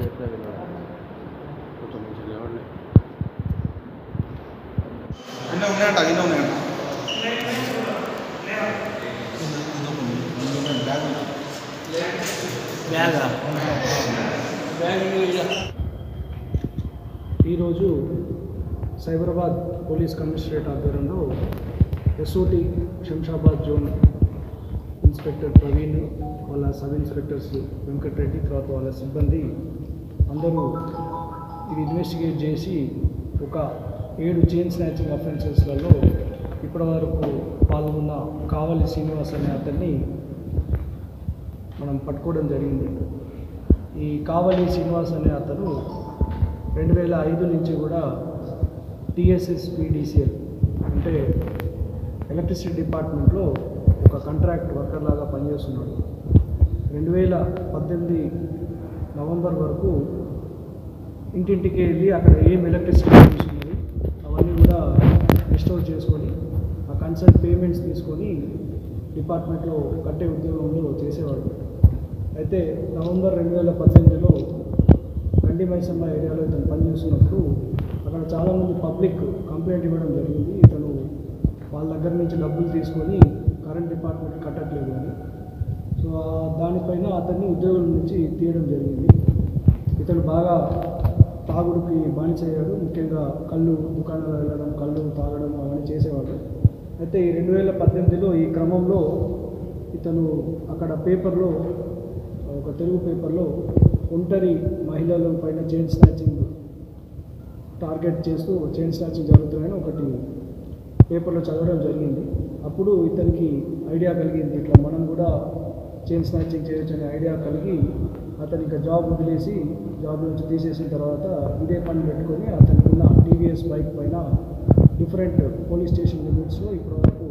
ఇప్పుడే వెళ్ళాడు కొంచెం మంచిగా లేవండి. ఉన్నాయంట ఉన్నాయంట ఈరోజు సైబరాబాద్ పోలీస్ కమిషనరేట్ ఆధ్వర్యంలో SOT Shamshabad zone inspector Praveen వాళ్ళ సబ్ ఇన్స్పెక్టర్స్ వెంకటరెడ్డి తర్వాత వాళ్ళ సిబ్బంది అందరూ ఇది ఇన్వెస్టిగేట్ చేసి ఒక ఏడు చైన్ స్నాచింగ్ అఫెన్సెస్లలో ఇప్పటివరకు పాల్గొన్న కావలి శ్రీనివాస్ అనే అతన్ని మనం పట్టుకోవడం జరిగింది. ఈ కావలి శ్రీనివాస్ అనే అతను రెండు వేల ఐదు నుంచి కూడా టీఎస్ఎస్ పీడీసీఎల్ అంటే ఎలక్ట్రిసిటీ డిపార్ట్మెంట్లో ఒక కాంట్రాక్ట్ వర్కర్ లాగా పనిచేస్తున్నాడు. రెండు వేల పద్దెనిమిది నవంబర్ వరకు ఇంటింటికి వెళ్ళి అక్కడ ఏం ఎలక్ట్రిసిటీ యూస్ ఉన్నది అవన్నీ కూడా రిస్టోర్ చేసుకొని ఆ కన్సల్ట్ పేమెంట్స్ తీసుకొని డిపార్ట్మెంట్లో కట్టే ఉద్యోగంలో చేసేవాడు. అయితే నవంబర్ రెండు వేల పద్దెనిమిదిలో గండి మైసమ్మ ఏరియాలో ఇతను పనిచేస్తున్నప్పుడు అక్కడ చాలామంది పబ్లిక్ కంప్లైంట్ ఇవ్వడం జరిగింది. ఇతను వాళ్ళ దగ్గర నుంచి డబ్బులు తీసుకొని కరెంట్ డిపార్ట్మెంట్ కట్టట్లేదు అని. సో దానిపైన అతన్ని ఉద్యోగం నుంచి తీయడం జరిగింది. ఇతను బాగా తాగుడుకి బానిసయ్యాడు. ముఖ్యంగా కళ్ళు దుకాణాలు వెళ్ళడం కళ్ళు తాగడం అవన్నీ చేసేవాడు. అయితే ఈ రెండు వేల పద్దెనిమిదిలో ఈ క్రమంలో ఇతను అక్కడ పేపర్లో ఒక తెలుగు పేపర్లో ఒంటరి మహిళల పైన చైన్ స్నాచింగ్ టార్గెట్ చేస్తూ చైన్ స్నాచింగ్ జరుగుతున్నాయని ఒకటి పేపర్లో చదవడం జరిగింది. అప్పుడు ఇతనికి ఐడియా కలిగింది. ఇట్లా మనం కూడా చైన్ స్నాచింగ్ చేయొచ్చు అనే ఐడియా కలిగి అతను ఇంకా జాబ్ వదిలేసి జాబ్ నుంచి తీసేసిన తర్వాత ఇదే పని పెట్టుకొని అతనికి ఉన్న టీవీఎస్ బైక్ పైన డిఫరెంట్ పోలీస్ స్టేషన్ లిమిట్స్లో ఇప్పటివరకు